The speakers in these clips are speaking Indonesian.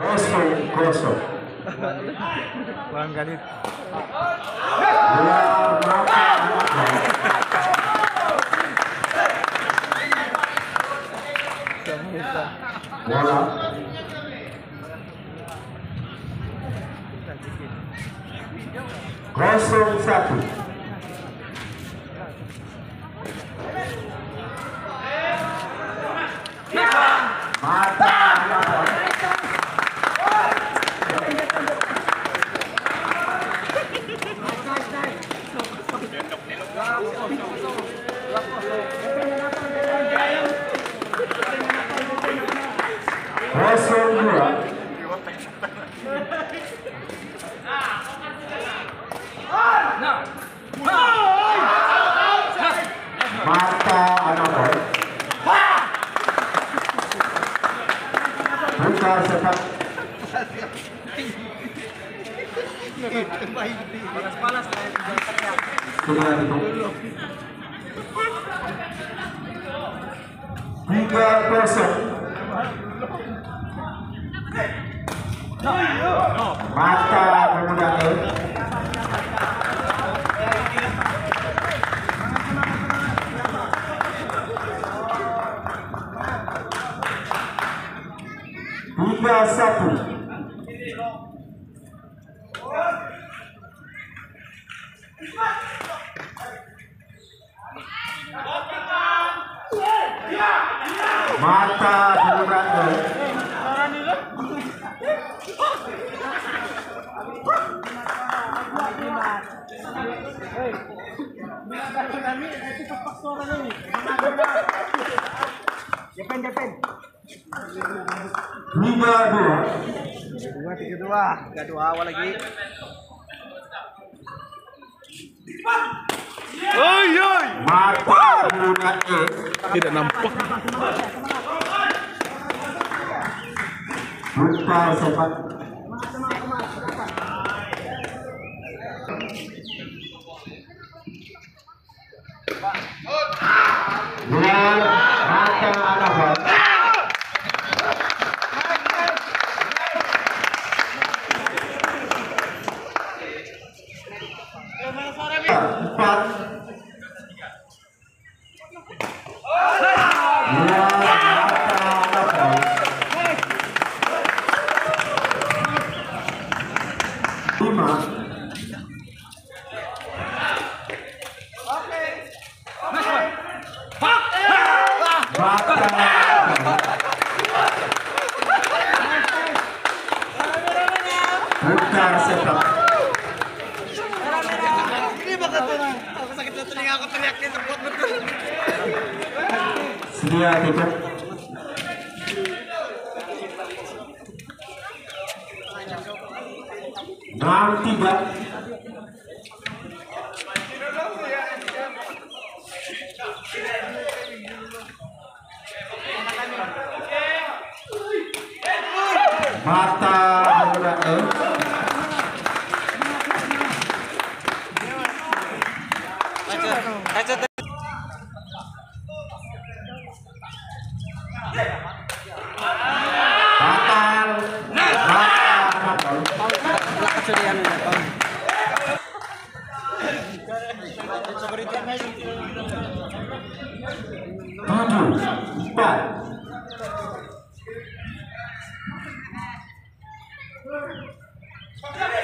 Kosong Bola. Kosong satu. Mata Anapol. Buka. Tiga kosong. Mata pemuda E. Tiga satu. Tiga dua. dua tiga dua tiga awal lagi Oi, oi. Mata. Tidak nampak. Buka sepak Bola mata Anapol. Empat. Bola mata Anapol. lima Bukan sepak Ini tuh. Aku sakit telinga aku teriak nih terbuat betul. Sedia tutup Enam Marta Laura That's it. That's it. 分かる?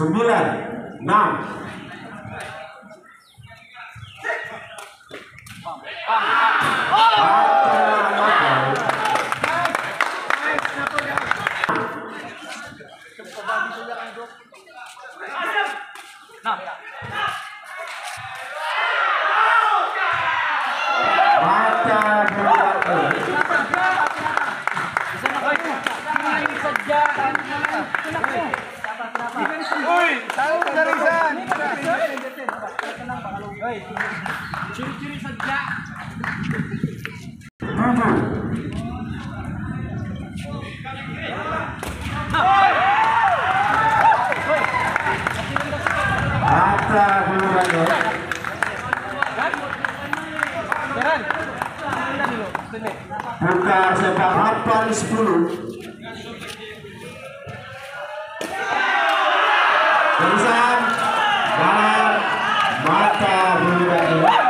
Sembilan. Enam. Nah, Rahman. Baca dulu Buka sepak 8 10. Tulisan dalam mata bulu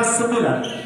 assimilar.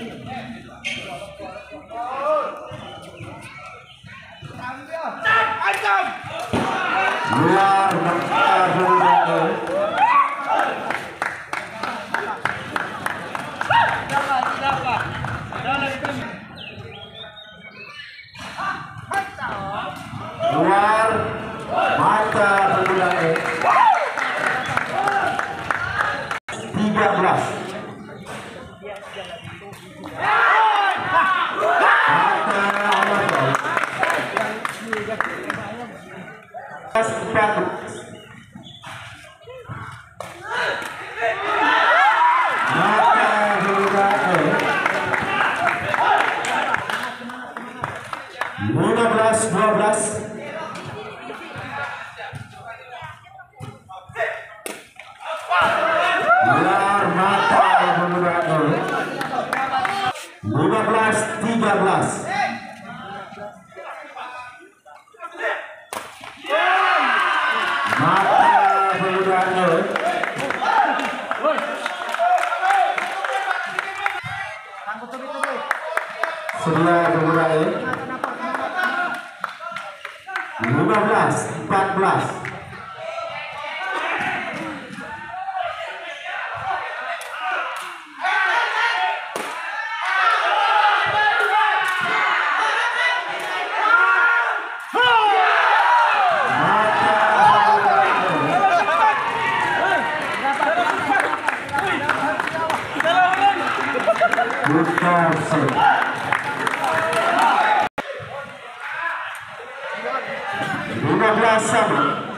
saudara-saudara 15 14 Lugha class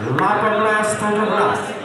La Perla Student Last.